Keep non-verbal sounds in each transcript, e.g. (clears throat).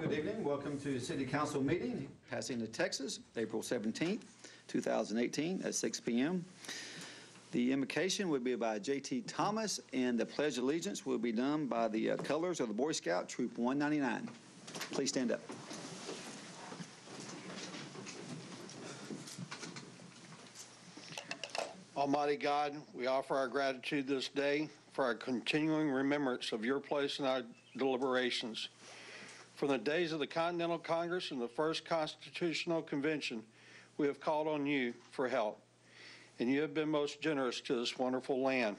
Good evening, welcome to City Council meeting, Pasadena, Texas, April 17th, 2018, at 6 PM. The invocation will be by J.T. Thomas, and the Pledge of Allegiance will be done by the uh, colors of the Boy Scout Troop 199. Please stand up. Almighty God, we offer our gratitude this day for our continuing remembrance of your place in our deliberations. From the days of the Continental Congress and the First Constitutional Convention, we have called on you for help, and you have been most generous to this wonderful land.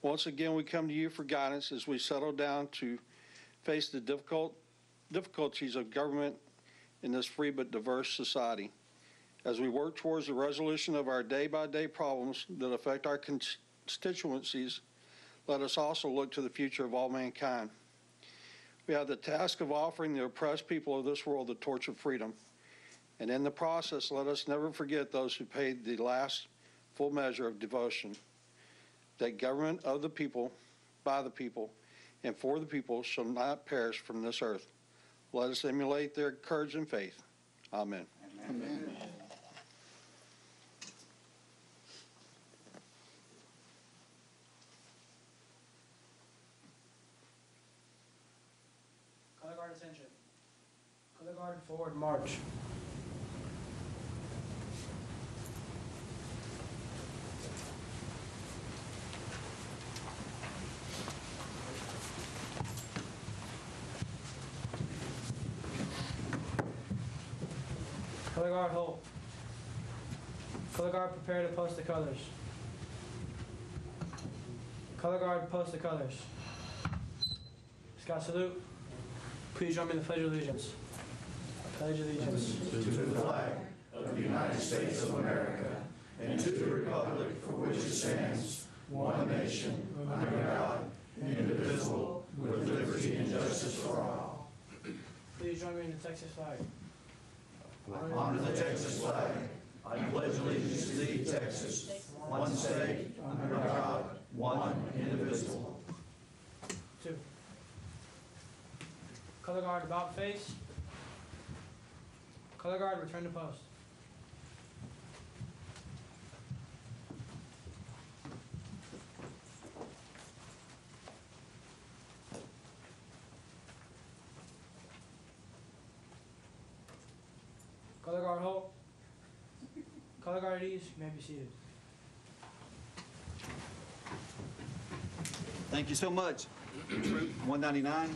Once again, we come to you for guidance as we settle down to face the difficult difficulties of government in this free but diverse society as we work towards the resolution of our day-by-day problems that affect our constituencies, let us also look to the future of all mankind. We have the task of offering the oppressed people of this world the torch of freedom. And in the process, let us never forget those who paid the last full measure of devotion. That government of the people, by the people, and for the people shall not perish from this earth. Let us emulate their courage and faith. Amen. Color guard attention. Color guard forward march. Color guard hold. Color guard prepare to post the colors. Color guard post the colors. Scott salute. Please join me in the Pledge of Allegiance. Pledge allegiance. To the flag of the United States of America and to the Republic for which it stands, one nation, under God, indivisible, with liberty and justice for all. Please join me in the Texas flag. Honor the Texas flag. I pledge allegiance to thee, Texas, one state, under God, one indivisible. Two. Color guard about face. Color guard return to post. Color guard hold. Color guard ease, you may be seated. Thank you so much, (clears throat) Troop 199.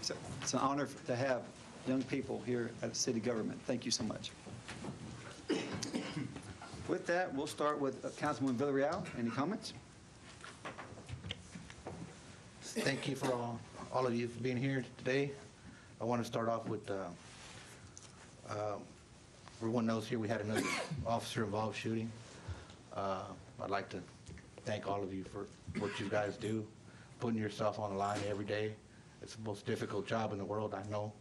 It's an honor to have young people here at city government. Thank you so much. With that, we'll start with uh, Councilman Villarreal. Any comments? Thank you for all, all of you for being here today. I want to start off with, uh, uh, everyone knows here we had another (coughs) officer-involved shooting. Uh, I'd like to thank all of you for what you guys do, putting yourself on the line every day. It's the most difficult job in the world, I know.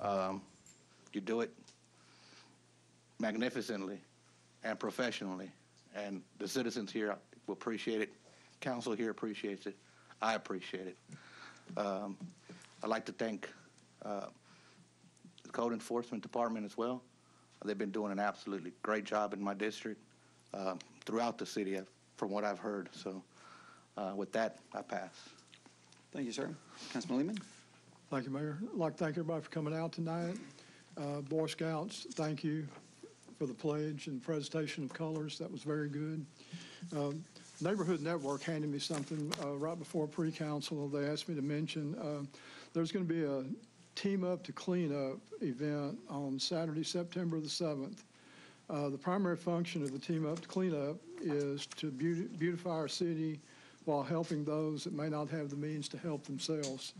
Um, You do it magnificently and professionally, and the citizens here will appreciate it. Council here appreciates it. I appreciate it. Um, I'd like to thank uh, the Code Enforcement Department as well. They've been doing an absolutely great job in my district, uh, throughout the city, uh, from what I've heard. So uh, with that, I pass. Thank you, sir. Councilman Leamon? Thank you, Mayor. I'd like to thank everybody for coming out tonight. Uh, Boy Scouts, thank you for the pledge and presentation of colors. That was very good. Um, Neighborhood Network handed me something uh, right before pre-council. They asked me to mention, uh, there's going to be a Team Up to Clean Up event on Saturday, September the 7th. Uh, The primary function of the Team Up to Clean Up is to beautify our city while helping those that may not have the means to help themselves.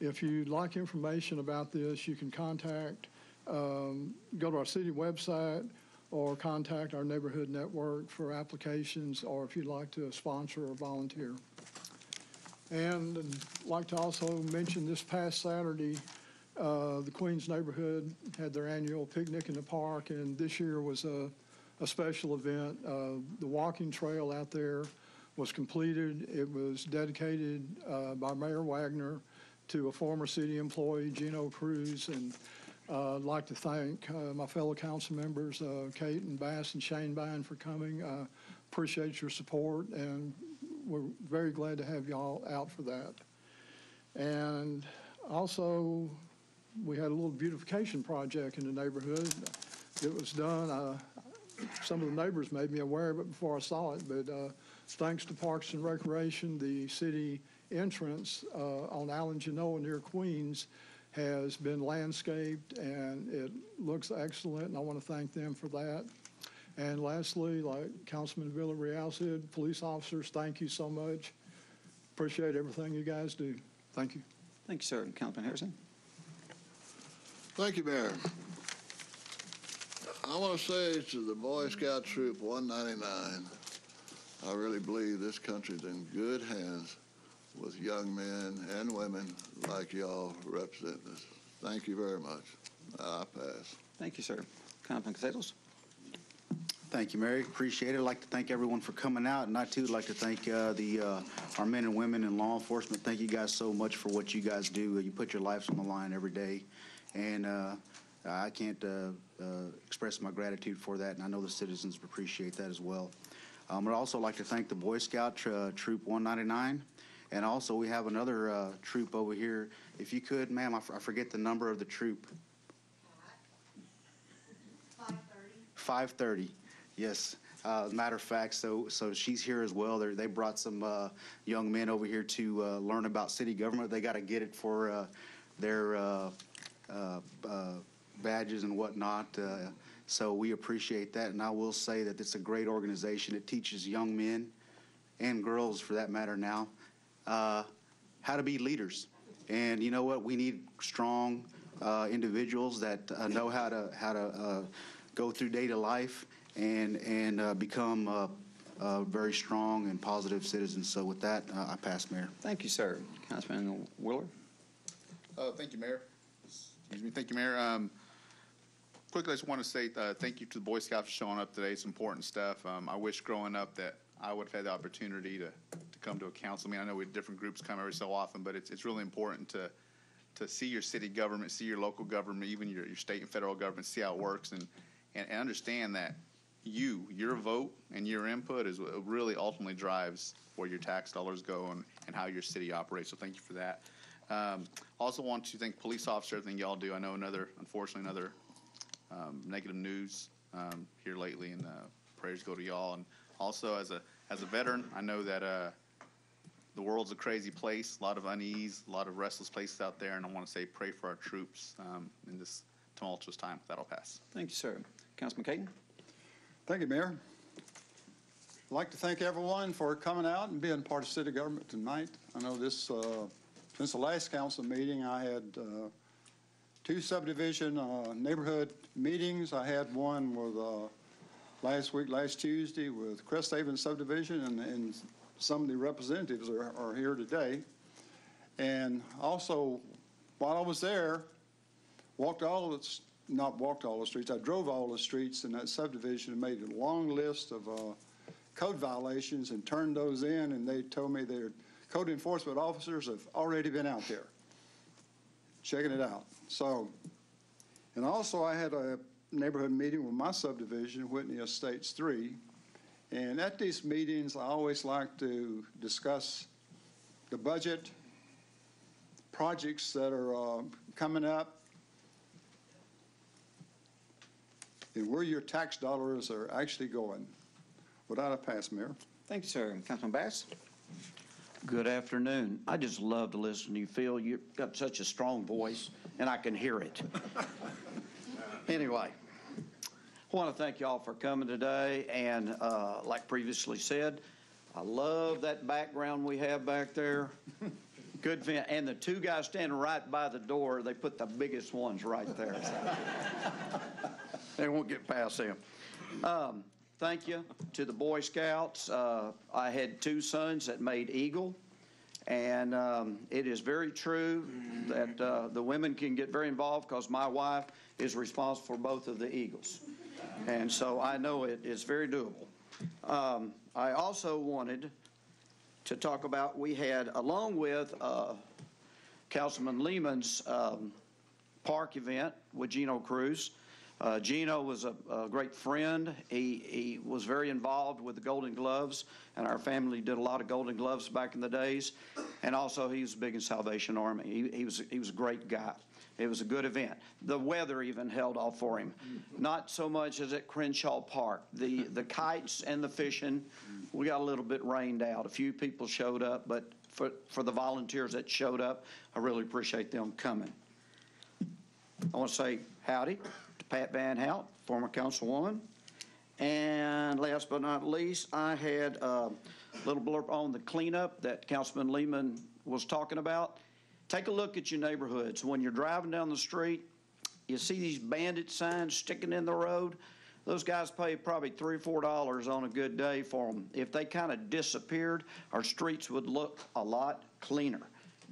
If you'd like information about this, you can contact, um, go to our city website or contact our neighborhood network for applications, or if you'd like to sponsor or volunteer. And I'd like to also mention this past Saturday, uh, the Queens neighborhood had their annual picnic in the park, and this year was a, a special event. Uh, The walking trail out there was completed. It was dedicated uh, by Mayor Wagner to a former city employee, Gino Cruz, and uh, I'd like to thank uh, my fellow council members, uh, Kate and Bass and Schoenbein for coming. Appreciate your support, and we're very glad to have y'all out for that. And also, we had a little beautification project in the neighborhood. It was done, uh, some of the neighbors made me aware of it before I saw it, but uh, thanks to Parks and Recreation, the city entrance uh, on Allen Genoa near Queens has been landscaped, and it looks excellent, and I want to thank them for that. And lastly, like Councilman Villarreal said, police officers, thank you so much. Appreciate everything you guys do. Thank you. Thank you, sir. Councilman Harrison? Thank you, Mayor. I want to say to the Boy Scout Troop 199, I really believe this country's in good hands with young men and women like y'all representing us. Thank you very much. I pass. Thank you, sir. Councilman Casados? Thank you, Mary. Appreciate it. I'd like to thank everyone for coming out, and I too would like to thank uh, the uh, our men and women in law enforcement. Thank you guys so much for what you guys do. You put your lives on the line every day, and uh, I can't uh, uh, express my gratitude for that, and I know the citizens appreciate that as well. Um, I'd also like to thank the Boy Scout uh, Troop 199, and also we have another uh, troop over here. If you could, ma'am, I forget the number of the troop. 5:30, yes. Uh, Matter of fact, so, so she's here as well. They're, they brought some uh, young men over here to uh, learn about city government. They got to get it for uh, their uh, badges and whatnot. So we appreciate that, and I will say that it's a great organization. It teaches young men and girls, for that matter now, uh, how to be leaders. And you know what? We need strong uh, individuals that uh, know how to how to uh, go through day to life and and uh, become uh, uh, very strong and positive citizens. So with that, uh, I pass, Mayor. Thank you, sir. Councilman Wheeler? Uh, Thank you, Mayor. Excuse me, thank you, Mayor. Um, Quickly, I just want to say uh, thank you to the Boy Scouts for showing up today. It's important stuff. Um, I wish growing up that I would have had the opportunity to, to come to a council meeting. I know we have different groups come every so often, but it's, it's really important to, to see your city government, see your local government, even your, your state and federal government, see how it works, and, and and understand that you, your vote and your input is what really ultimately drives where your tax dollars go and, and how your city operates. So thank you for that. Um, Also want to thank police officer, everything y'all do. I know another, unfortunately, another um, negative news um, here lately, and uh, prayers go to y'all. And also, as a as a veteran, I know that uh, the world's a crazy place, a lot of unease, a lot of restless places out there, and I want to say pray for our troops um, in this tumultuous time. That'll pass. Thank you, sir. Councilman Cayten? Thank you, Mayor. I'd like to thank everyone for coming out and being part of city government tonight. I know this, uh, since the last council meeting, I had uh, two subdivision uh, neighborhood meetings. I had one with, uh, last week, last Tuesday, with Crest Haven subdivision, and- and some of the representatives are are here today. And also, while I was there, walked all the not walked all the streets, I drove all the streets in that subdivision and made a long list of uh, code violations and turned those in, and they told me their code enforcement officers have already been out there checking it out. So, and also I had a neighborhood meeting with my subdivision, Whitney Estates Three. And at these meetings, I always like to discuss the budget, projects that are uh, coming up, and where your tax dollars are actually going. Without a pass, Mayor. Thank you, sir. Councilman Bass? Good afternoon. I just love to listen to you, Phil. You've got such a strong voice, and I can hear it. (laughs) Anyway, I want to thank you all for coming today, and uh, like previously said, I love that background we have back there. (laughs) Good, fin- and the two guys standing right by the door, they put the biggest ones right there. (laughs) They won't get past them. Um, Thank you to the Boy Scouts. Uh, I had two sons that made Eagle, and um, it is very true that uh, the women can get very involved because my wife is responsible for both of the Eagles. And so I know it is very doable. Um, I also wanted to talk about, we had, along with uh, Councilman Leamon's um, park event with Gino Cruz. Uh, Gino was a, a great friend. He, he was very involved with the Golden Gloves, and our family did a lot of Golden Gloves back in the days. And also, he was big in Salvation Army. He, he was he was a great guy. It was a good event. The weather even held off for him. Not so much as at Crenshaw Park. The the kites and the fishing, we got a little bit rained out. A few people showed up, but for for the volunteers that showed up, I really appreciate them coming. I want to say howdy Pat Van Houte, former councilwoman. And last but not least, I had a little blurb on the cleanup that Councilman Leamon was talking about. Take a look at your neighborhoods. When you're driving down the street, you see these bandit signs sticking in the road. Those guys pay probably three or four dollars on a good day for them. If they kind of disappeared, our streets would look a lot cleaner.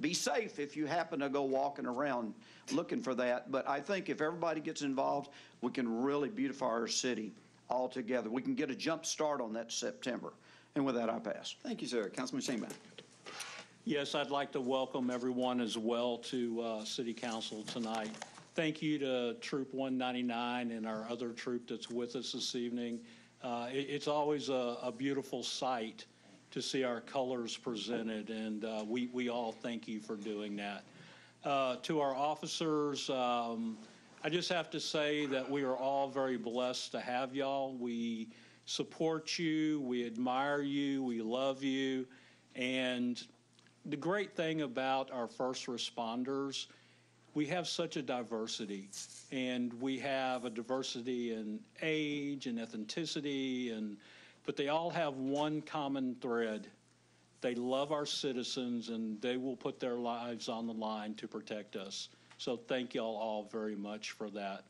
Be safe if you happen to go walking around looking for that. But I think if everybody gets involved, we can really beautify our city all together. We can get a jump start on that September. And with that, I pass. Thank you, sir. Councilman Schoenbein. Yes, I'd like to welcome everyone as well to uh, City Council tonight. Thank you to Troop 199 and our other troop that's with us this evening. Uh, it- It's always a a beautiful sight to see our colors presented, and uh, we we all thank you for doing that. Uh, To our officers, um, I just have to say that we are all very blessed to have y'all. We support you, we admire you, we love you, and the great thing about our first responders, we have such a diversity, and we have a diversity in age and ethnicity, and but they all have one common thread. They love our citizens, and they will put their lives on the line to protect us. So thank y'all all very much for that.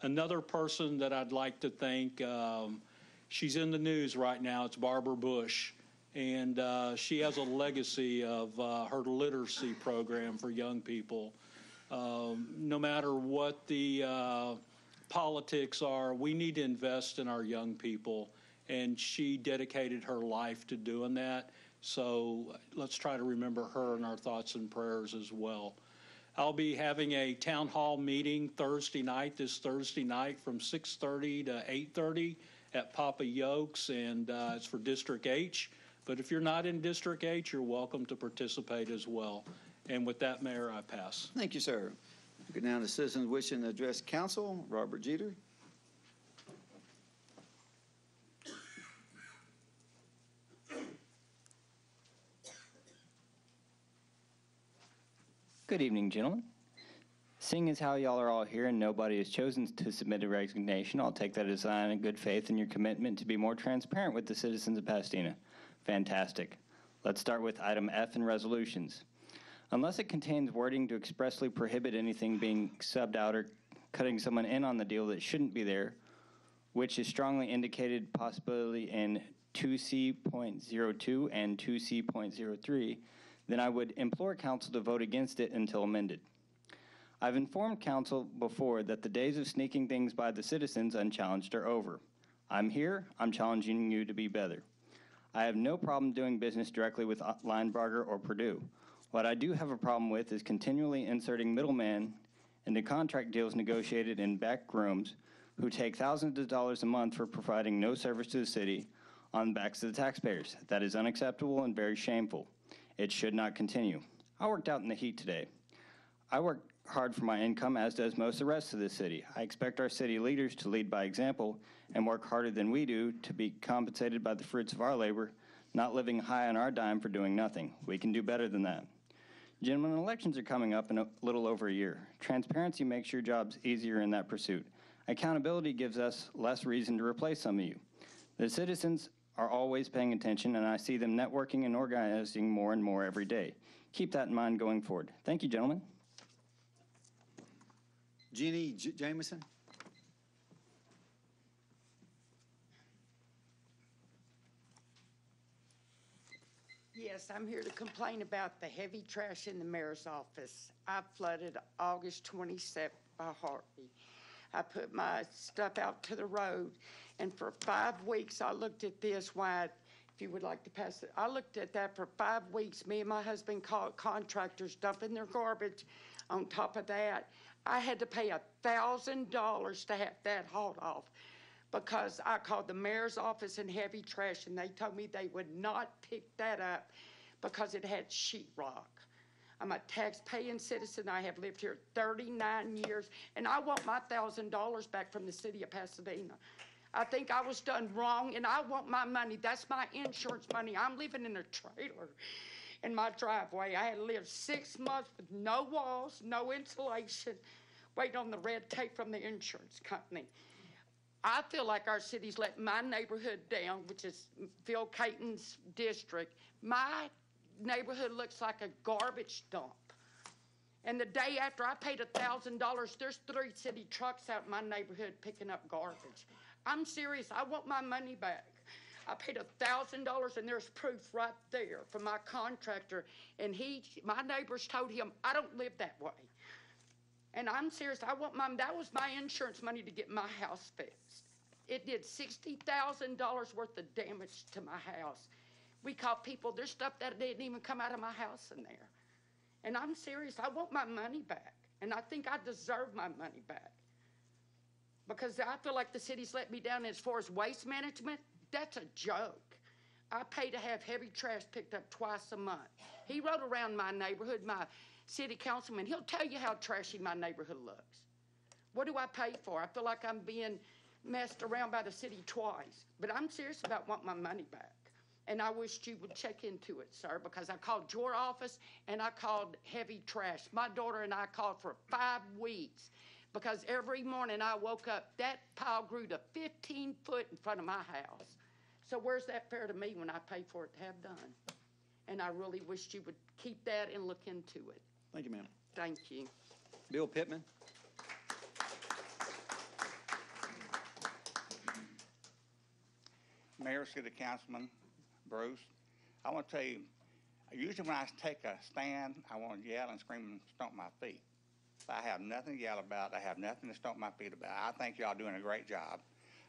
Another person that I'd like to thank, um, she's in the news right now. It's Barbara Bush. And uh, she has a legacy of uh, her literacy program for young people. Um, no matter what the uh, politics are, we need to invest in our young people. And she dedicated her life to doing that. So let's try to remember her in our thoughts and prayers as well. I'll be having a town hall meeting Thursday night, this Thursday night from 6:30 to 8:30 at Papa Yokes, and uh, it's for District H. But if you're not in District H, you're welcome to participate as well. And with that, Mayor, I pass. Thank you, sir. We Go down to citizens wishing to address council. Robert Jeter. Good evening, gentlemen. Seeing as how y'all are all here and nobody has chosen to submit a resignation, I'll take that as a sign of good faith in your commitment to be more transparent with the citizens of Pasadena. Fantastic. Let's start with item F in resolutions. Unless it contains wording to expressly prohibit anything being subbed out or cutting someone in on the deal that shouldn't be there, which is strongly indicated possibility in 2C.02 and 2C.03, then I would implore council to vote against it until amended. I've informed council before that the days of sneaking things by the citizens unchallenged are over. I'm here, I'm challenging you to be better. I have no problem doing business directly with Linebarger or Perdue. What I do have a problem with is continually inserting middlemen into contract deals negotiated in back rooms who take thousands of dollars a month for providing no service to the city on the backs of the taxpayers. That is unacceptable and very shameful. It should not continue. I worked out in the heat today. I work hard for my income, as does most of the rest of the city. I expect our city leaders to lead by example and work harder than we do to be compensated by the fruits of our labor, not living high on our dime for doing nothing. We can do better than that. Gentlemen, elections are coming up in a little over a year. Transparency makes your jobs easier in that pursuit. Accountability gives us less reason to replace some of you. The citizens are always paying attention, and I see them networking and organizing more and more every day. Keep that in mind going forward. Thank you, gentlemen. Jeannie J- Jameson. Yes, I'm here to complain about the heavy trash in the mayor's office. I flooded August 27th by Harvey. I put my stuff out to the road, and for five weeks, I looked at this, why, if you would like to pass it. I looked at that for five weeks. Me and my husband called contractors dumping their garbage. On top of that, I had to pay a thousand dollars to have that hauled off because I called the mayor's office in heavy trash and they told me they would not pick that up because it had sheetrock. I'm a tax-paying citizen. I have lived here 39 years, and I want my thousand dollars back from the city of Pasadena. I think I was done wrong, and I want my money. That's my insurance money. I'm living in a trailer in my driveway. I had lived six months with no walls, no insulation, waiting on the red tape from the insurance company. I feel like our city's let my neighborhood down, which is Phil Cayten's district. My neighborhood looks like a garbage dump. And the day after I paid a thousand dollars, there's three city trucks out in my neighborhood picking up garbage. I'm serious. I want my money back. I paid a thousand dollars and there's proof right there from my contractor. And he, my neighbors told him, I don't live that way. And I'm serious. I want my, that was my insurance money to get my house fixed. It did sixty thousand dollars worth of damage to my house. We caught people, there's stuff that didn't even come out of my house in there. And I'm serious. I want my money back. And I think I deserve my money back. Because I feel like the city's let me down as far as waste management. That's a joke. I pay to have heavy trash picked up twice a month. He rode around my neighborhood, my city councilman. He'll tell you how trashy my neighborhood looks. What do I pay for? I feel like I'm being messed around by the city twice. But I'm serious about wanting my money back. And I wished you would check into it, sir, because I called your office and I called heavy trash. My daughter and I called for five weeks because every morning I woke up, that pile grew to 15 foot in front of my house. So where's that fair to me when I pay for it to have done? And I really wish you would keep that and look into it. Thank you, ma'am. Thank you. Bill Pittman? Mayor, City Councilman, Bruce, I want to tell you, usually when I take a stand, I want to yell and scream and stomp my feet. I have nothing to yell about. I have nothing to stomp my feet about. I think y'all doing a great job.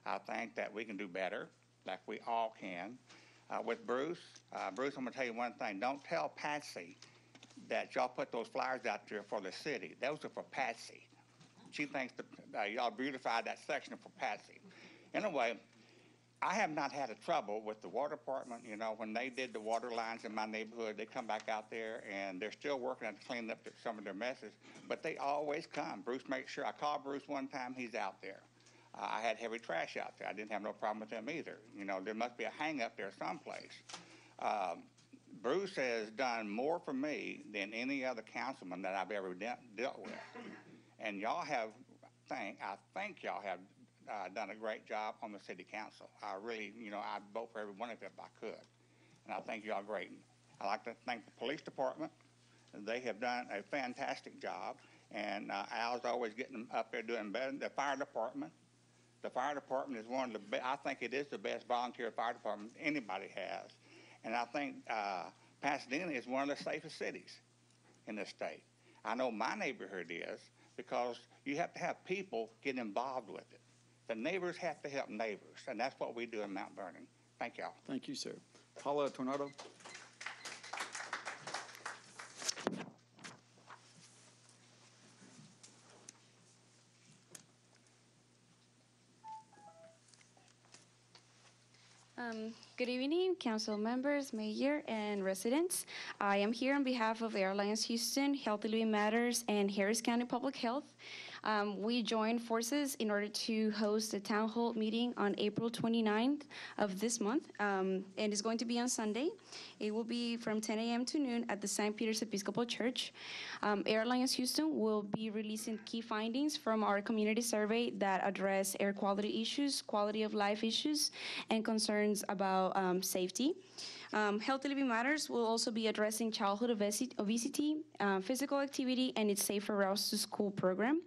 I think that we can do better, like we all can. Uh, with Bruce, uh, Bruce, I'm going to tell you one thing. Don't tell Patsy that y'all put those flyers out there for the city. Those are for Patsy. She thinks that uh, y'all beautified that section for Patsy. Anyway, I have not had a trouble with the water department. You know, when they did the water lines in my neighborhood, they come back out there and they're still working on cleaning up some of their messes. But they always come. Bruce makes sure. I called Bruce one time. He's out there. Uh, I had heavy trash out there. I didn't have no problem with them either. You know, there must be a hang up there someplace. Um, Bruce has done more for me than any other councilman that I've ever de- dealt with. And y'all have, I think y'all have uh, done a great job on the city council. I really, you know, I'd vote for every one of you if I could. And I think y'all great. I'd like to thank the police department. They have done a fantastic job. And uh, Al's always getting them up there doing better. The fire department, the fire department is one of the best, I think it is the best volunteer fire department anybody has. And I think uh, Pasadena is one of the safest cities in the state. I know my neighborhood is because you have to have people get involved with it. The neighbors have to help neighbors, and that's what we do in Mount Vernon. Thank y'all. Thank you, sir. Paula Tornado? Um, Good evening, council members, mayor, and residents. I am here on behalf of Air Alliance Houston, Healthy Living Matters, and Harris County Public Health. Um, We joined forces in order to host a town hall meeting on April 29th of this month, um, and it's going to be on Sunday. It will be from 10 a.m. to noon at the St. Peter's Episcopal Church. Um, Air Alliance Houston will be releasing key findings from our community survey that address air quality issues, quality of life issues, and concerns about um, safety. Um, Healthy Living Matters will also be addressing childhood obesity, uh, physical activity, and its safer routes to school program.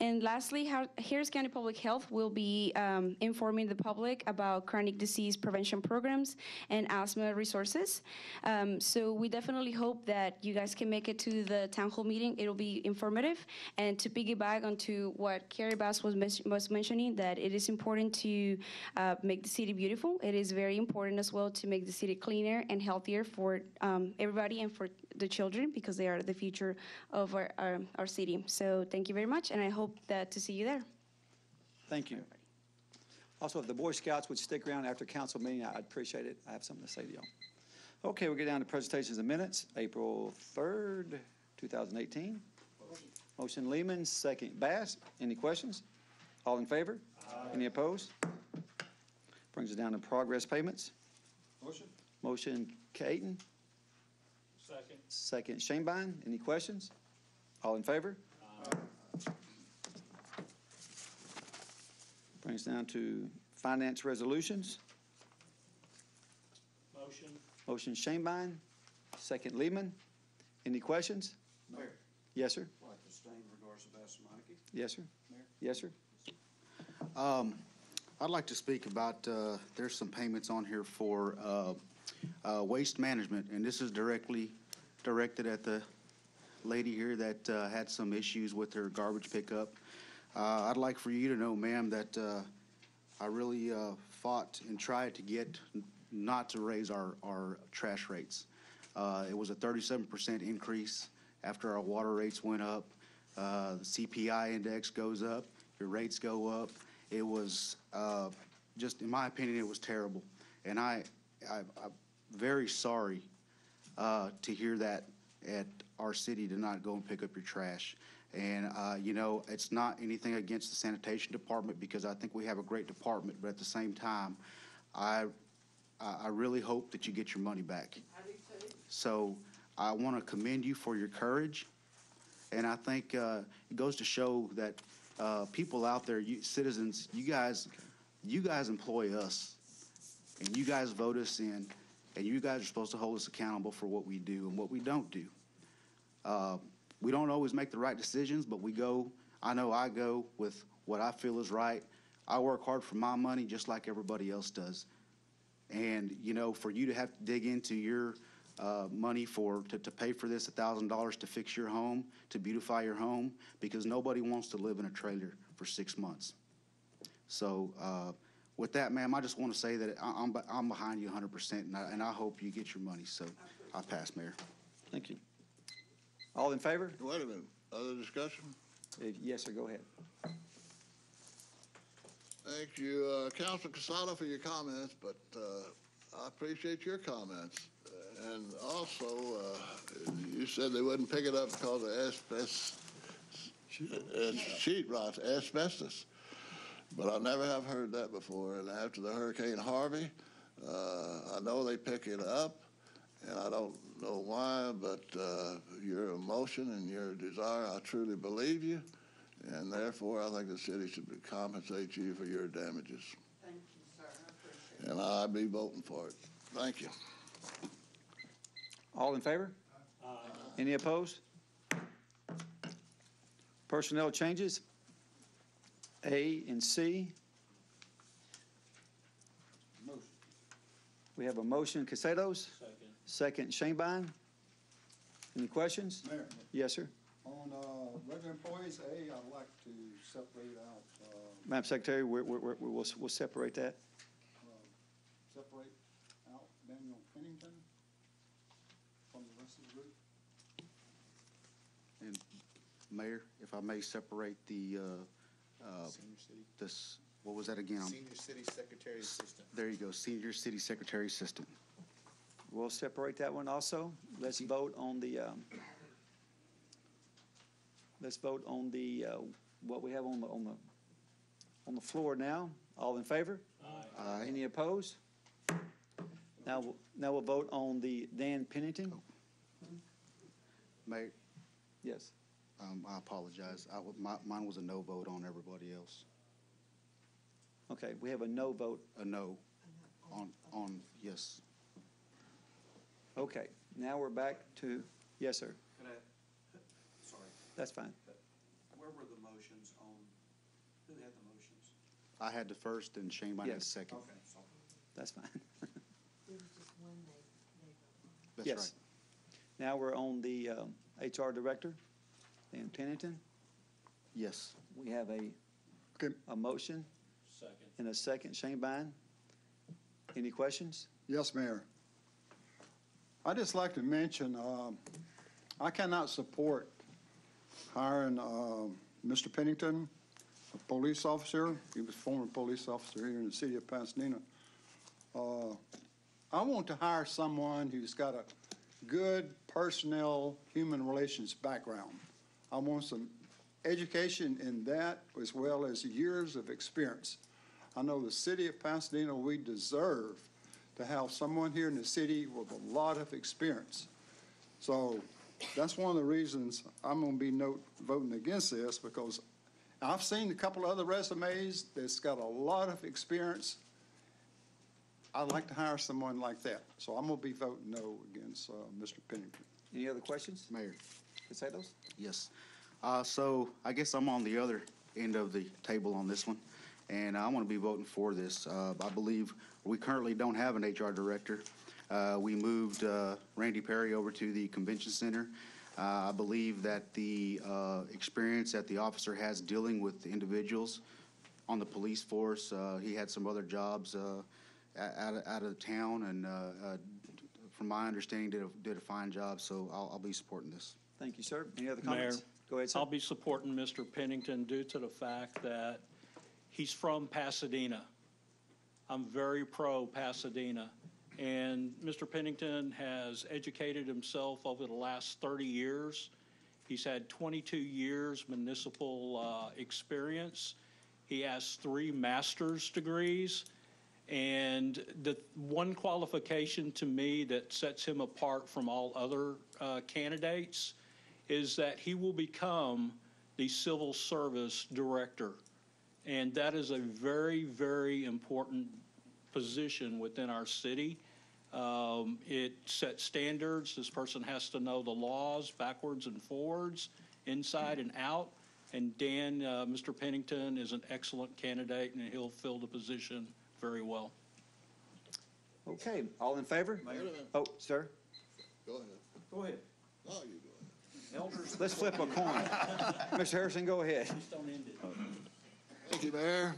And lastly, Har- Harris County Public Health will be um, informing the public about chronic disease prevention programs and asthma resources. Um, so we definitely hope that you guys can make it to the town hall meeting. It'll be informative. And to piggyback onto what Cary Bass was, was mentioning, that it is important to uh, make the city beautiful. It is very important as well to make the city cleaner and healthier for um, everybody and for the children because they are the future of our, our, our city. So thank you very much, and I hope that to see you there. Thank you. Also, if the Boy Scouts would stick around after council meeting, I'd appreciate it. I have something to say to y'all. Okay, we'll get down to presentations and minutes, April 3rd, 2018. Motion Leamon, second Bass. Any questions? All in favor? Any opposed? Brings us down to progress payments. Motion? Motion Cayten, Second. second Schoenbein. Any questions? All in favor? Brings down to finance resolutions. Motion. Motion Schoenbein, second Leamon. Any questions? Mayor, Yes, sir. I'd like to stay in regards to Bass Meineke. Yes, sir. Mayor? Yes, sir. Um, I'd like to speak about, uh, there's some payments on here for uh, uh, waste management, and this is directly directed at the lady here that uh, had some issues with her garbage pickup. Uh, I'd like for you to know, ma'am, that uh, I really uh, fought and tried to get not to raise our, our trash rates. Uh, It was a 37% increase after our water rates went up. The CPI index goes up, your rates go up. It was, just, in my opinion, it was terrible. And I, I- I'm very sorry uh, to hear that at our city to not go and pick up your trash. And, uh, you know, it's not anything against the sanitation department because I think we have a great department, but at the same time, I, I I really hope that you get your money back. So I want to commend you for your courage. And I think uh, it goes to show that uh, people out there, you citizens, you guys, you guys employ us, and you guys vote us in, and you guys are supposed to hold us accountable for what we do and what we don't do. Uh, we don't always make the right decisions, but we go. I know I go with what I feel is right. I work hard for my money just like everybody else does. And, you know, for you to have to dig into your uh, money for, to, to pay for this $1,000 to fix your home, to beautify your home, because nobody wants to live in a trailer for six months. So uh, with that, ma'am, I just want to say that I- I'm, be- I'm behind you 100%, and I, and I hope you get your money. So I pass, Mayor. Thank you. All in favor? Wait a minute, other discussion? Uh, Yes, sir, go ahead. Thank you, uh, Councilman Casada for your comments, but, uh, I appreciate your comments. And also, uh, you said they wouldn't pick it up because of asbestos, uh, sheet rot, asbestos. But I never have heard that before. And after the Hurricane Harvey, uh, I know they pick it up, and I don't know why, but, uh, your emotion and your desire, I truly believe you. And therefore, I think the city should compensate you for your damages. Thank you, sir. I appreciate And I'd be voting for it. Thank you. All in favor? Any opposed? Personnel changes, A and C. Motion. We have a motion, Casados, Second. second Schoenbein. Any questions? Mayor, Yes, sir. on, uh, regular employees, A, I'd like to separate out, uh, Madam Secretary, we're, we're, we're- we'll, we'll separate that. uh, separate out Daniel Pennington from the rest of the group. And Mayor, if I may separate the, uh, uh, Senior city, this, what was that again? senior city secretary assistant. There you go, Senior City Secretary Assistant. We'll separate that one also. Let's vote on the, um, let's vote on the, uh, what we have on the, on the, on the floor now. All in favor? Aye. Any opposed? Now, we'll- now we'll vote on the Dan Pennington. Mayor, Yes. Um, I apologize. I, wa- my, mine was a no vote on everybody else. Okay, we have a no vote. A no on, on, yes. Okay, now we're back to, yes, sir, Could I, (laughs) sorry, that's fine. where were the motions on, who had the motions? I had the first and Schoenbein had the Yes. second. Okay, sorry. That's fine. (laughs) That's Yes. right. Now we're on the um, HR Director, Dan Pennington. Yes. We have a, a motion Second. and a second. Schoenbein. Any questions? Yes, Mayor. I'd just like to mention, um, I cannot support hiring um, Mr. Pennington, a police officer. He was former police officer here in the city of Pasadena. Uh, I want to hire someone who's got a good personnel, human relations background. I want some education in that as well as years of experience. I know the city of Pasadena, we deserve to have someone here in the city with a lot of experience. So that's one of the reasons I'm going to be note, voting against this because I've seen a couple of other resumes that's got a lot of experience. I'd like to hire someone like that. So I'm going to be voting no against uh, Mr. Pennington. Any other questions? Mayor. Yes. Uh, so I guess I'm on the other end of the table on this one, and I want to be voting for this. Uh, I believe we currently don't have an HR director. Uh, we moved uh, Randy Perry over to the convention center. Uh, I believe that the uh, experience that the officer has dealing with individuals on the police force, he had some other jobs out of, out of town, and from my understanding, did a, did a fine job. So I'll, I'll be supporting this. Thank you, sir. Any other Mayor, comments? Go ahead, sir. I'll be supporting Mr. Pennington due to the fact that he's from Pasadena. I'm very pro Pasadena. And Mr. Pennington has educated himself over the last 30 years. He's had 22 years municipal uh, experience. He has three master's degrees. And the one qualification to me that sets him apart from all other uh, candidates is that he will become the civil service director. And that is a very, very important position within our city. Um, It sets standards. This person has to know the laws backwards and forwards, inside and out. And Dan, uh, Mr. Pennington is an excellent candidate, and he'll fill the position very well. Okay, all in favor? Wait a minute. Oh, sir? Go ahead. Go ahead. No, you go ahead. Elders, let's flip a coin. (laughs) Mr. Harrison, go ahead. Thank you, Mayor.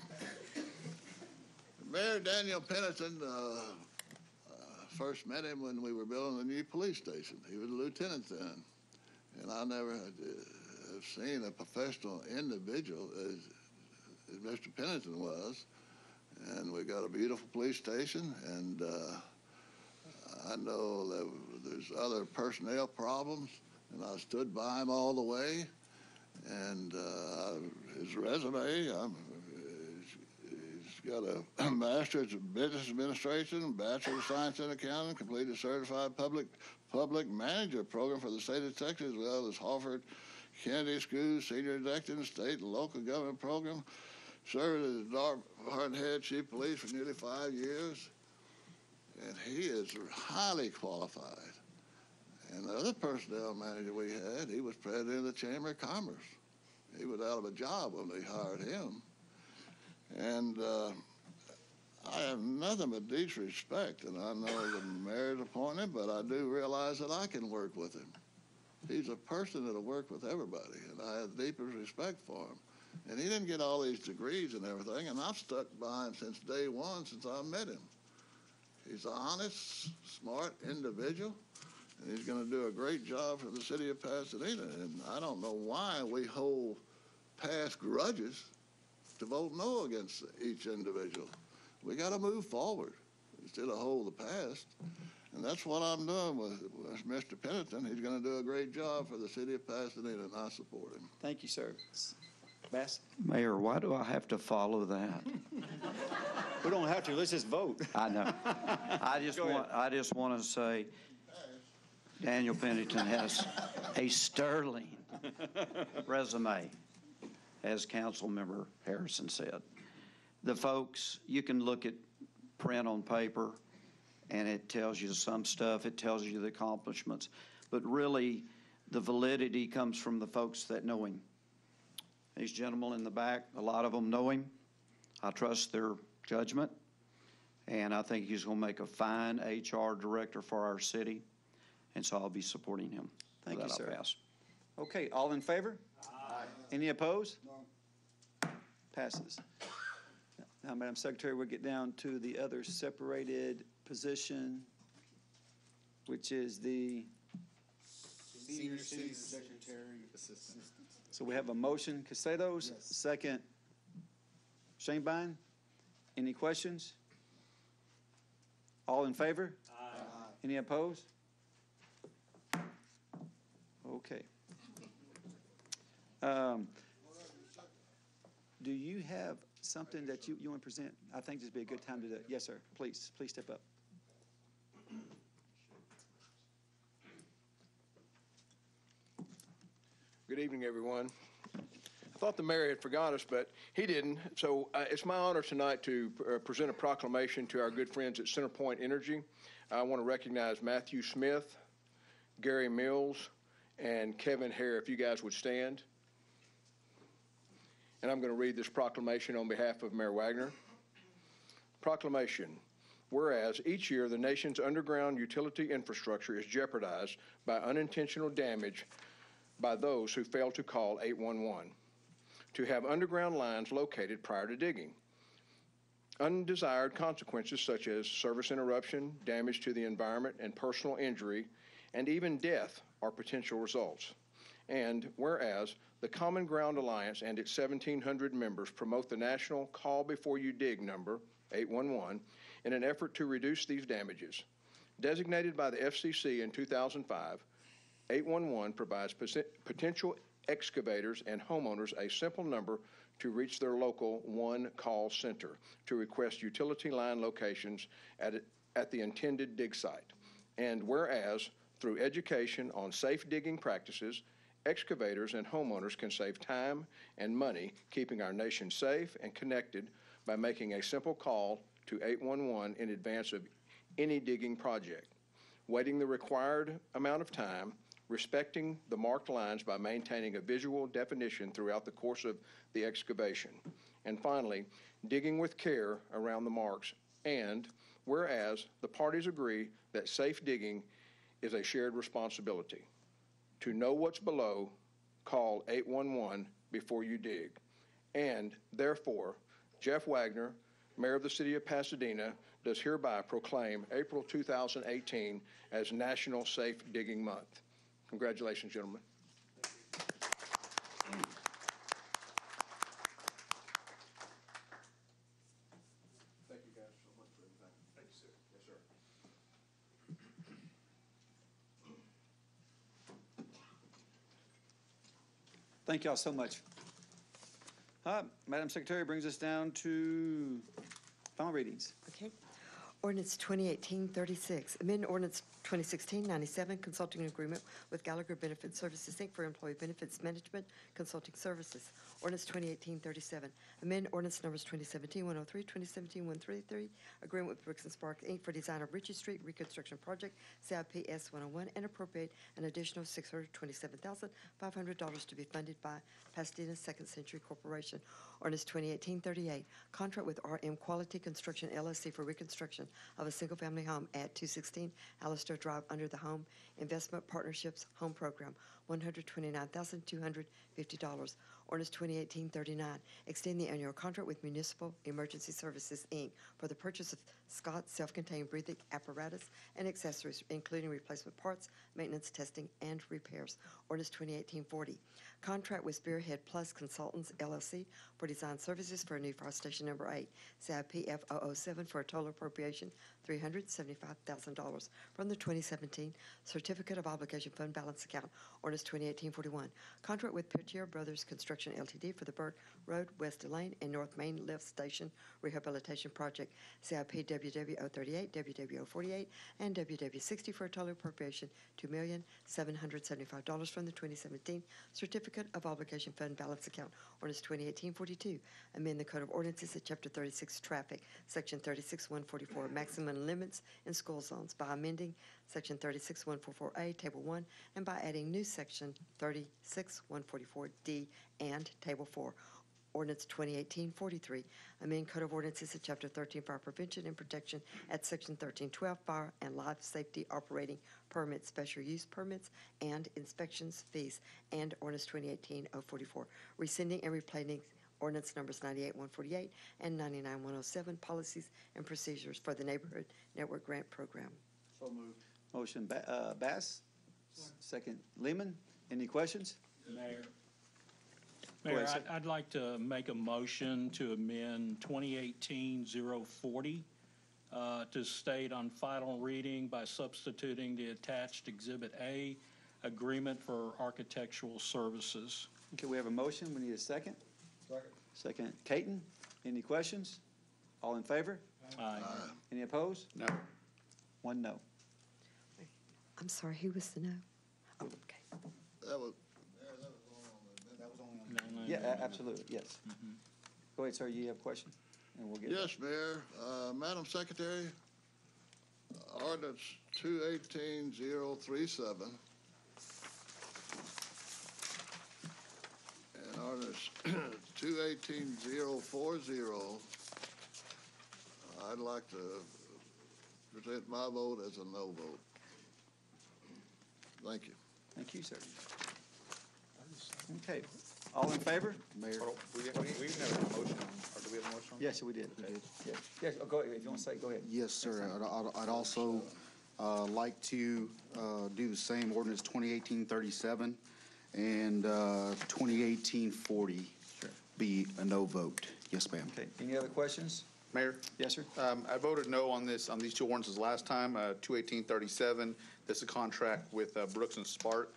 Mayor Daniel Pennington, uh, uh, first met him when we were building the new police station. He was a lieutenant then. And I never had, uh, have seen a professional individual as, as Mr. Pennington was. And we got a beautiful police station, and uh, I know that there's other personnel problems, and I stood by him all the way. And uh, his resume, um, he's, got a (clears throat) master's in business administration, bachelor of science in accounting, completed a certified public public manager program for the state of Texas, as well as Harvard Kennedy School senior executive in state and local government program. Served as Department head chief police for nearly five years, and he is highly qualified. And the other personnel manager we had, he was president of the Chamber of Commerce. He was out of a job when they hired him. And uh, I have nothing but deep respect, and I know the mayor's appointed, but I do realize that I can work with him. He's a person that'll work with everybody, and I have the deepest respect for him. And he didn't get all these degrees and everything, and I've stuck by him since day one, since I met him. He's an honest, smart individual, and he's going to do a great job for the city of Pasadena. And I don't know why we hold past grudges to vote no against each individual. We got to move forward instead of hold the past. And that's what I'm doing with, with Mr. Pennington. He's going to do a great job for the city of Pasadena, and I support him. Thank you, sir. Bass? Mayor, why do I have to follow that? (laughs) We don't have to, let's just vote. I know. (laughs) I just Go ahead. want, I just want to say, Daniel Pennington has a sterling (laughs) resume, as Councilmember Harrison said. The folks, you can look at print on paper, and it tells you some stuff, it tells you the accomplishments. But really, the validity comes from the folks that know him. These gentlemen in the back, a lot of them know him. I trust their judgment, and I think he's going to make a fine HR director for our city, and so I'll be supporting him. Thank you, That I'll sir. pass. Okay, all in favor? Aye. Any opposed? No. Passes. Now, Madam Secretary, we'll get down to the other separated position, which is the, Senior City Secretary Assistant. so we have a motion, Casados, second, Schoenbein. Any questions? All in favor? Aye. Any opposed? Okay. Um, Do you have something that you, you want to present? I think this would be a good time to do it. Yes, sir. Please, please step up. Good evening, everyone. I thought the mayor had forgot us, but he didn't. So uh, it's my honor tonight to uh, present a proclamation to our good friends at CenterPoint Energy. I want to recognize Matthew Smith, Gary Mills, and Kevin Hare, if you guys would stand. And I'm going to read this proclamation on behalf of Mayor Wagner. Proclamation. Whereas each year the nation's underground utility infrastructure is jeopardized by unintentional damage by those who fail to call 811 to have underground lines located prior to digging. Undesired consequences such as service interruption, damage to the environment, and personal injury, and even death are potential results. And whereas the Common Ground Alliance and its 1,700 members promote the national Call Before You Dig number, 811, in an effort to reduce these damages. Designated by the FCC in 2005, 811 provides potential excavators and homeowners a simple number to reach their local one-call center to request utility line locations at, at the intended dig site. And whereas, through education on safe digging practices, excavators and homeowners can save time and money keeping our nation safe and connected by making a simple call to 811 in advance of any digging project waiting the required amount of time, respecting the marked lines by maintaining a visual definition throughout the course of the excavation. And finally, digging with care around the marks. And whereas the parties agree that safe digging is a shared responsibility. To know what's below, call 811 before you dig. And therefore, Jeff Wagner, Mayor of the City of Pasadena, does hereby proclaim April 2018 as National Safe Digging Month. Congratulations, gentlemen. Thank you guys so much for everything. Thank you, sir. Yes, sir. Thank y'all so much. Right, Madam Secretary brings us down to final readings. Okay. Ordinance 2018-36, amend ordinance 2016-97, consulting agreement with Gallagher Benefit Services, Inc. for employee benefits management consulting services. Ordinance 2018-37, amend ordinance numbers 2017-103, 2017-133, agreement with Brooks and Sparks, Inc. for design of Ritchie Street reconstruction project, CIP S101, and appropriate an additional $627,500 to be funded by Pasadena Second Century Corporation. Ordinance 2018-38, contract with RM Quality Construction LLC for reconstruction of a single-family home at 216 Allister Drive under the Home Investment Partnerships Home Program, $129,250. Ordinance 2018-39, extend the annual contract with Municipal Emergency Services, Inc. for the purchase of Scott self-contained breathing apparatus and accessories, including replacement parts, maintenance, testing, and repairs. Ordinance 2018-40, contract with Spearhead Plus Consultants LLC for design services for a new fire station number eight, CIP F007, for a total appropriation $375,000 from the 2017 Certificate of Obligation Fund Balance Account. Ordinance Ordinance 2018-41, contract with Petier Brothers Construction LTD for the Burke Road, West Elaine, and North Main Lift Station Rehabilitation Project, CIP WW038, WW048, and WW60 for a total appropriation $2,775 from the 2017 Certificate of Obligation Fund Balance Account. Ordinance 2018-42, amend the Code of Ordinances at Chapter 36 Traffic, Section 36144, maximum limits in school zones by amending Section 36144A, Table 1, and by adding new Section 36144D and Table 4. Ordinance 2018-43, amend Code of Ordinances at Chapter 13 Fire Prevention and Protection at Section 1312 Fire and Life Safety Operating Permits, Special Use Permits, and Inspections Fees, and Ordinance 2018-044, rescinding and replacing Ordinance numbers 98-148 and 99-107, Policies and Procedures for the Neighborhood Network Grant Program. So moved. Motion Ba- uh, Bass, second Leamon. Any questions? Mayor. Go Mayor, ahead, I'd- I'd like to make a motion to amend 2018-040 uh, to state on final reading by substituting the attached Exhibit A, Agreement for Architectural Services. Okay, we have a motion. We need a second. Second. Second, Cayten. Any questions? All in favor? Aye. Any opposed? No. One no. I'm sorry, who was the no? Oh, okay. That was, Yeah, a- absolutely, yes. Go ahead, sir, you have a question? And we'll get. yes, Mayor. Uh, Madam Secretary, ordinance two eighteen zero three seven. And ordinance (clears throat) two eighteen zero four zero. I'd like to present my vote as a no vote. Thank you. Thank you, sir. Okay, all in favor? Mayor. We, we we never had a motion, or do we have a motion? Yes, we did. Yes, yes, oh, go ahead, if you want to say, go ahead. Yes, sir. I'd- I'd, I'd also uh, like to uh, do the same ordinance 2018-37 and uh, 2018-40 be a no vote. Yes, ma'am. Okay, any other questions? Mayor? Yes, sir. Um, I voted no on this, on these two ordinances last time, uh, 21837. This is a contract with uh, Brooks and Spark.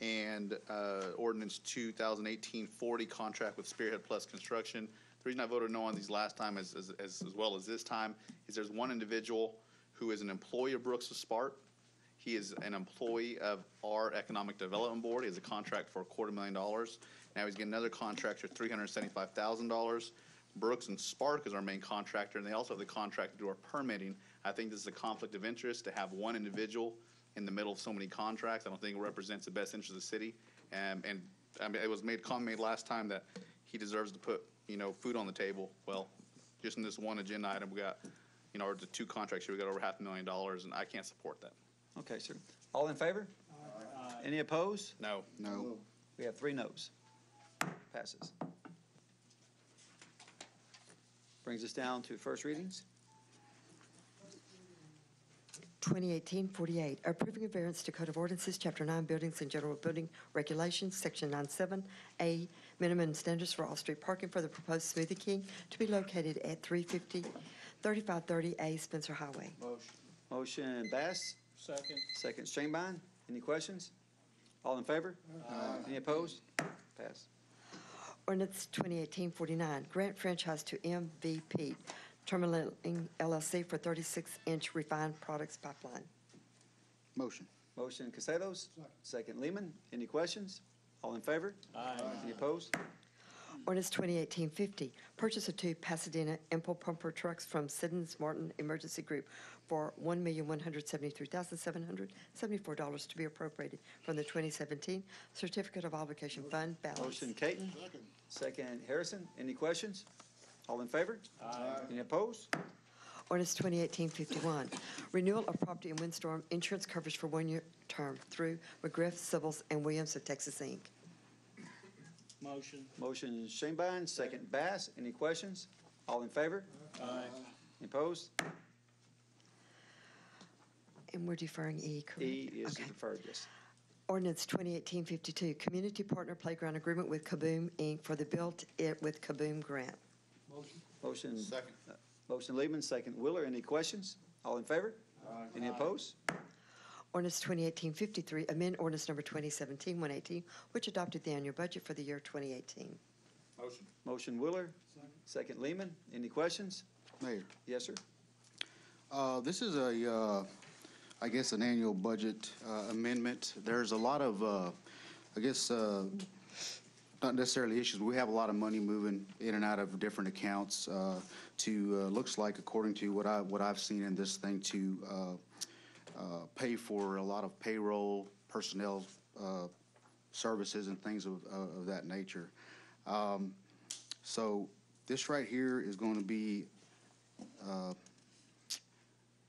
And uh, ordinance 2018-40, contract with Spearhead Plus Construction. The reason I voted no on these last time as, as, as as well as this time is there's one individual who is an employee of Brooks and Spark. He is an employee of our Economic Development Board. He has a contract for a quarter million dollars. Now he's getting another contract for three hundred seventy-five thousand dollars. Brooks and Spark is our main contractor, and they also have the contract to do our permitting. I think this is a conflict of interest to have one individual in the middle of so many contracts. I don't think it represents the best interest of the city. Um, and, I mean, it was made, comment made last time that he deserves to put, you know, food on the table. Well, just in this one agenda item, we got, you know, or the two contracts here, we got over half a million dollars, and I can't support that. Okay, sir. All in favor? Any opposed? No. No. We have three noes. Passes. Brings us down to first readings. 2018-48, approving a variance to Code of Ordinances, Chapter 9, Buildings and General Building Regulations, Section 97A, minimum standards for off-street parking for the proposed Smoothie King to be located at 350, 3530A Spencer Highway. Motion Motion Bass, Second. second Schoenbein. Any questions? All in favor? Any opposed? Pass. Ordinance 2018-49, grant franchise to MVP Terminaling LLC for 36-inch refined products pipeline. Motion. Motion Casados. second Leamon. Any questions? All in favor? Aye. Any opposed? Ordinance 2018-50, purchase of two Pasadena Impel pumper trucks from Siddons Martin Emergency Group for $1,173,774 to be appropriated from the 2017 Certificate of Obligation Fund balance. Motion Cayten, second Harrison. Any questions? All in favor? Aye. Any opposed? Ordinance 2018-51, renewal of property and windstorm insurance coverage for one-year term through McGriff, Seibels, and Williams of Texas, Inc. Motion. Motion Schoenbein, second Bass. Any questions? All in favor? Aye. Any opposed? And we're deferring E, correct? E is Okay. deferred, yes. Ordinance 2018-52, Community Partner Playground Agreement with Kaboom, Inc. for the Built It with Kaboom grant. Motion. Motion. Second. Uh, motion Leamon, second Wheeler. Any questions? All in favor? Any opposed? Ordinance 2018-53, amend ordinance number 2017-118, which adopted the annual budget for the year 2018. Motion. Motion Wheeler, second Leamon. Any questions? Mayor. Yes, sir. Uh, This is a, uh, I guess, an annual budget uh, amendment. There's a lot of, uh, I guess, uh, not necessarily issues, we have a lot of money moving in and out of different accounts uh, to, uh, looks like, according to what I, what I've seen in this thing, to uh, uh, pay for a lot of payroll, personnel uh, services and things of, of that nature. Um, So this right here is going to be uh,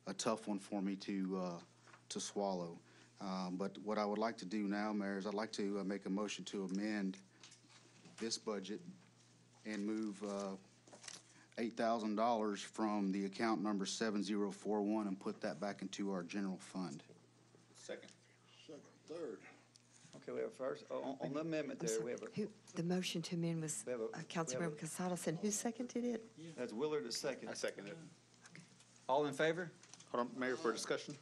a tough one for me to, uh, to swallow. Um, But what I would like to do now, Mayor, is I'd like to uh, make a motion to amend this budget and move uh, $8,000 from the account number 7041 and put that back into our general fund. Second. Second, third. Okay, we have first, oh, on- on the amendment I'm there, sorry, we have, a Who, the motion to amend was We have a- uh, we have Councilmember Casados, and who seconded it? that's Willard the second. I second it. All in favor? Hold on, Mayor, for discussion.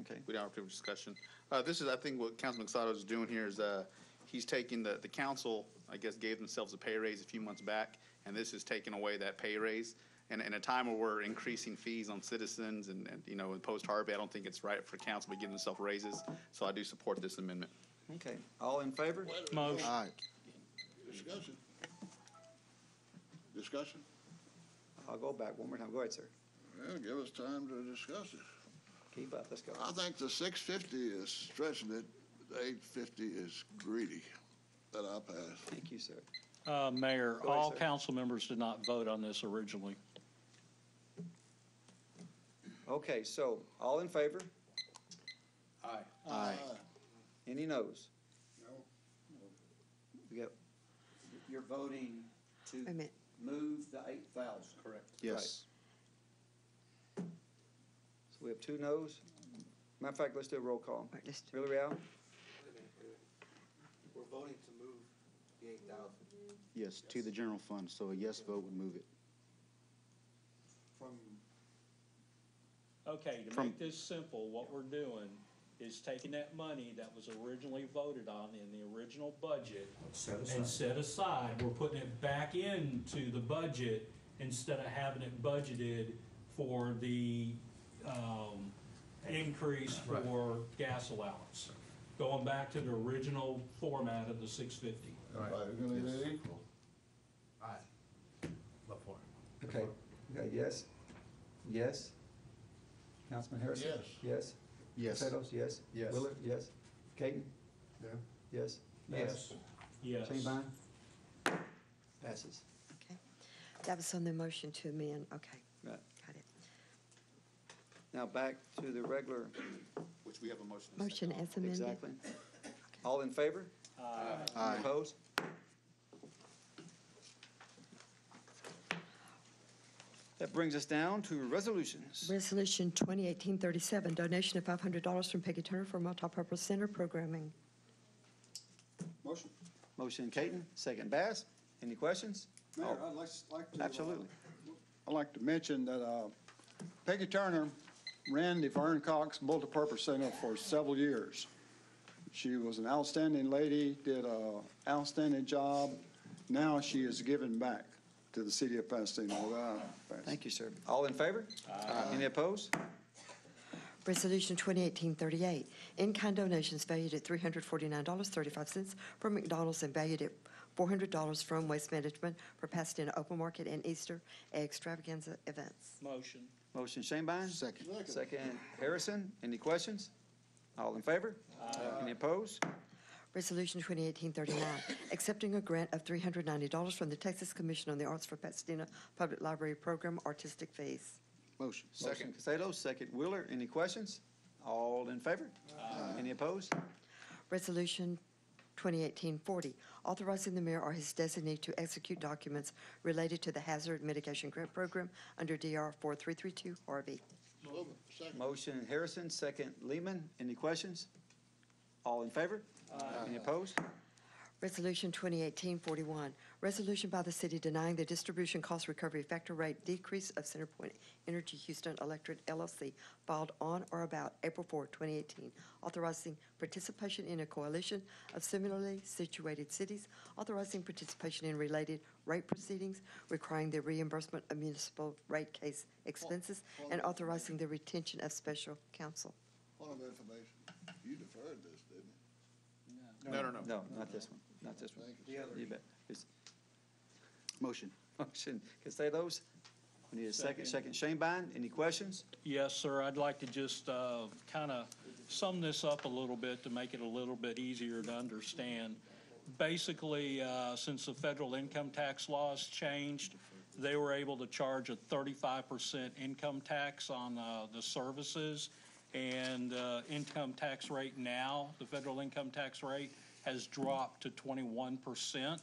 Okay. We don't have to have discussion. Uh, this is, I think what Councilman Sato is doing here is, uh, he's taking the, the council, I guess, gave themselves a pay raise a few months back, and this is taking away that pay raise. And in a time where we're increasing fees on citizens and, and, you know, in post-Harvey, I don't think it's right for council to give themselves raises. So I do support this amendment. Okay, all in favor? Motion. Aye. Discussion. Discussion? I'll go back one more time. Go ahead, sir. Well, give us time to discuss it. Keep up, let's go. I think the six fifty is stretching it, the eight fifty is greedy, that I pass. Thank you, sir. Uh, Mayor, Go ahead, all sir. council members did not vote on this originally. Okay, so, all in favor? Aye. Aye. Any noes? No. We got, you're voting to Wait a minute. move the eight thousand. Correct. Yes. So we have two noes. Matter of fact, let's do a roll call. All right, let's do- Villarreal? We're voting to move the eight thousand Yes, to the general fund, so a yes vote would move it. from, Okay, to From- make this simple, what we're doing is taking that money that was originally voted on in the original budget and set aside, we're putting it back into the budget instead of having it budgeted for the, um, increase for gas allowance. Going back to the original format of the six fifty. Right, we're gonna leave it equal. aye. Before. Okay, okay, yes? Yes? Councilman Harrison? Yes. Yes? Yes. Petos, yes? Yes. Willard, yes? Cayten? Yeah. Yes? Yes. Yes. Schoenbein? Passes. Okay. That was on the motion to amend, okay, Right. got it. Now back to the regular, Which we have a motion. and a Motion second. as amended. exactly. All in favor? Aye. Aye. Opposed? That brings us down to resolutions. Resolution 2018-37, donation of $500 from Peggy Turner for multipurpose center programming. Motion. Motion Cayten, second Bass. Any questions? Mayor, Oh, I'd like, like to. uh, Absolutely. I'd like to mention that uh, Peggy Turner ran the Vern Cox Multipurpose Center for several years. She was an outstanding lady, did a outstanding job. Now she is giving back to the city of Pasadena. Uh, Thank you, sir. All in favor? Any opposed? Resolution 2018-38, in-kind donations valued at $349.35 from McDonald's and valued at $400 from Waste Management for Pasadena Open Market and Easter extravaganza events. Motion. Motion Schoenbein? Second. Second Harrison. Any questions? All in favor? Any opposed? Resolution 2018-39, accepting a grant of $390 from the Texas Commission on the Arts for Pasadena Public Library Program Artistic Fees. Motion. Motion Casados, second Wheeler. Any questions? All in favor? Any opposed? Resolution 2018-40, authorizing the mayor or his designee to execute documents related to the Hazard Mitigation Grant Program under DR 4332 Harvey. Move it. Second. Motion Harrison, second Leamon. Any questions? All in favor? Any opposed? Resolution 2018-41, resolution by the city denying the distribution cost recovery factor rate decrease of CenterPoint Energy Houston Electric LLC filed on or about April 4, 2018, authorizing participation in a coalition of similarly situated cities, authorizing participation in related rate proceedings, requiring the reimbursement of municipal rate case expenses, and authorizing the retention of special counsel. Point of information, you deferred this, didn't you? No, no, no. No, not this one, not this one. Thank you. You bet. It's- Motion. Motion, Casados? We need a second. Second, Schoenbein, any questions? Yes, sir. I'd like to just kind of sum this up a little bit to make it a little bit easier to understand. Basically, uh, since the federal income tax laws changed, they were able to charge a 35% income tax on uh, the services. And uh, income tax rate now, the federal income tax rate, has dropped to 21%.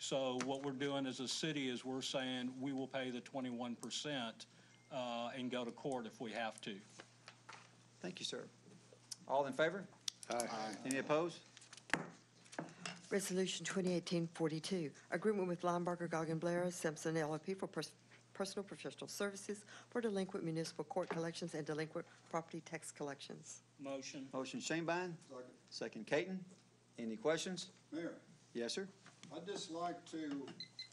So what we're doing as a city is we're saying we will pay the 21% uh, and go to court if we have to. Thank you, sir. All in favor? Aye. Any opposed? Resolution 2018-42, agreement with Linebarger Goggan Blair Sampson LLP for pers- personal professional services for delinquent municipal court collections and delinquent property tax collections. Motion. Motion, Schoenbein. Second, Cayten. Any questions? Mayor, Yes, sir. I'd just like to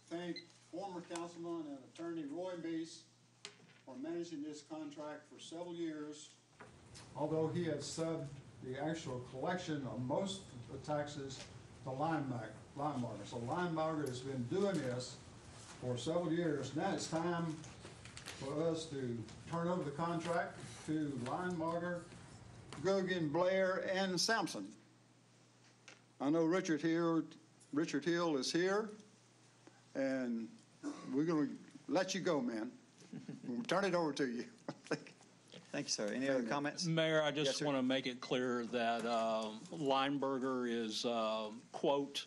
thank former councilman and attorney Roy Meese for managing this contract for several years. Although he had subbed the actual collection of most of the taxes to Linebacker, Linebarger. So Linebarger has been doing this for several years. Now it's time for us to turn over the contract to Linebarger, Goggan, Blair, and Sampson. I know Richard here, Richard Hill is here, and we're gonna let you go, man. We'll Turn it over to you. (laughs) Thank you, sir. Any other comments? Mayor, I Yes, just sir. want to make it clear that um, Linebarger is, um, quote,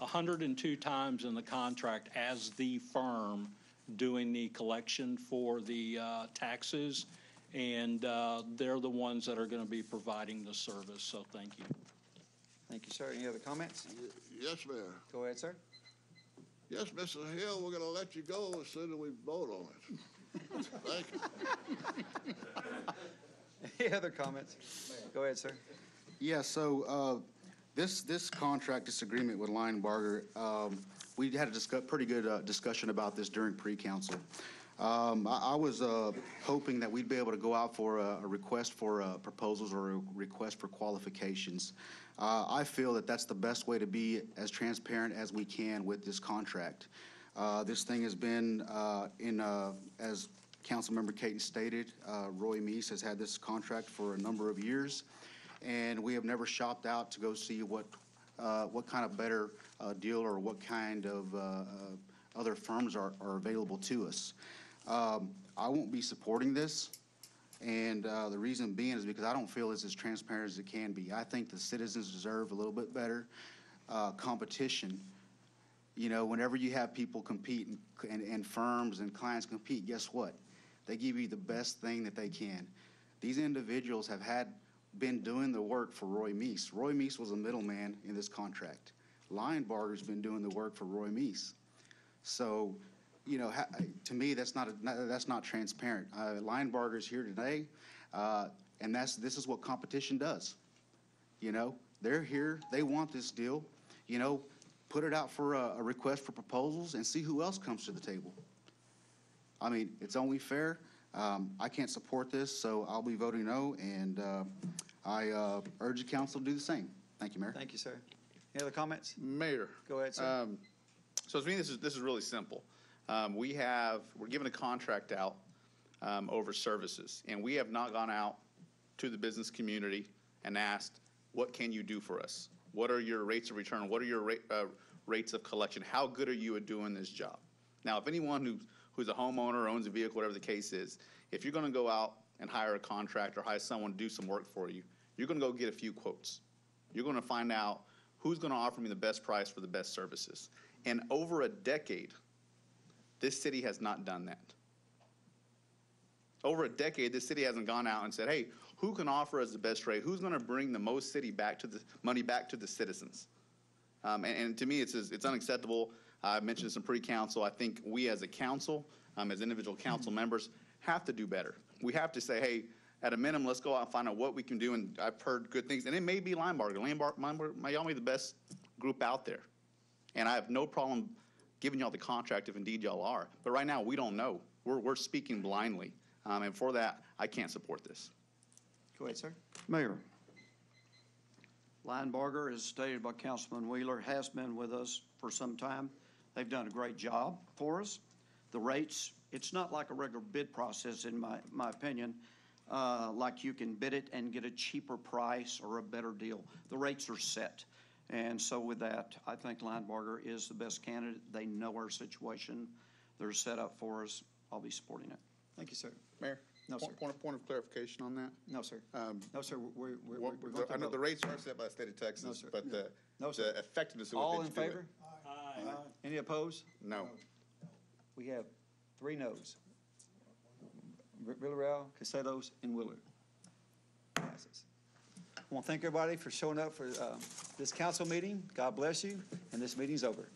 102 times in the contract as the firm doing the collection for the uh, taxes, and uh, they're the ones that are going to be providing the service, so thank you. Thank you, sir. Any other comments? Yes, Mayor. Go ahead, sir. Yes, Mr. Hill, we're gonna let you go as soon as we vote on it. Thank you. (laughs) Any other comments? Go ahead, sir. Yeah, so uh, this, this contract, this agreement with Linebarger, um, we had a discuss, pretty good uh, discussion about this during pre-council. Um, I, I was uh, hoping that we'd be able to go out for a, a request for uh, proposals or a request for qualifications. Uh, I feel that that's the best way to be as transparent as we can with this contract. Uh, This thing has been uh, in, uh, as Councilmember Cayten stated, uh, Roy Meese has had this contract for a number of years, and we have never shopped out to go see what, uh, what kind of better uh, deal or what kind of uh, uh, other firms are, are available to us. Um, I won't be supporting this, and uh, the reason being is because I don't feel it's as transparent as it can be. I think the citizens deserve a little bit better uh, competition. You know, whenever you have people compete and- and, and firms and clients compete, guess what? They give you the best thing that they can. These individuals have had, been doing the work for Roy Meese. Roy Meese was a middleman in this contract. Linebarger's been doing the work for Roy Meese. So, you know, ha- to me, that's not, a- that's not transparent. Uh, Linebarger's here today, uh, and that's, this is what competition does. You know, they're here, they want this deal, you know, put it out for a, a request for proposals and see who else comes to the table. I mean, it's only fair. Um, I can't support this, so I'll be voting no, and, uh, I, uh, urge the council to do the same. Thank you, Mayor. Thank you, sir. Any other comments? Mayor. Go ahead, sir. Um, So to me, this is, this is really simple. Um, We have, we're given a contract out um, over services, and we have not gone out to the business community and asked, what can you do for us? What are your rates of return? What are your rate, uh, rates of collection? How good are you at doing this job? Now, if anyone who, who's a homeowner, owns a vehicle, whatever the case is, if you're gonna go out and hire a contractor, hire someone to do some work for you, you're gonna go get a few quotes. You're gonna find out who's gonna offer me the best price for the best services. And over a decade, this city has not done that. Over a decade, this city hasn't gone out and said, hey, who can offer us the best rate? Who's gonna bring the most city back to the, money back to the citizens? Um, and, and to me, it's, it's unacceptable. I mentioned this in pre-council. I think we as a council, um, as individual council members, have to do better. We have to say, hey, at a minimum, let's go out and find out what we can do. And I've heard good things, and it may be Linebarger. Linebar- Linebarger may all be the best group out there. And I have no problem giving y'all the contract if indeed y'all are. But right now, we don't know. We're, we're speaking blindly. Um, and for that, I can't support this. Go ahead, sir. Mayor, Linebarger, as stated by Councilman Wheeler, has been with us for some time. They've done a great job for us. The rates, it's not like a regular bid process, in my, my opinion, uh, like you can bid it and get a cheaper price or a better deal. The rates are set. And so with that, I think Linebarger is the best candidate. They know our situation. They're set up for us. I'll be supporting it. Thank you, sir. Mayor? No, point- sir. Point of, point of clarification on that? No, sir. Um, No, sir, we're, we're, What- we're going to I know vote. the rates are set by the state of Texas, sir. but the, No, sir. the effectiveness of what All they in do it- favor? Aye. Any opposed? No. We have three noes. V- Villarreal, Casados, and Willard. Passes. I want to thank everybody for showing up for uh, this council meeting. God bless you, and this meeting's over.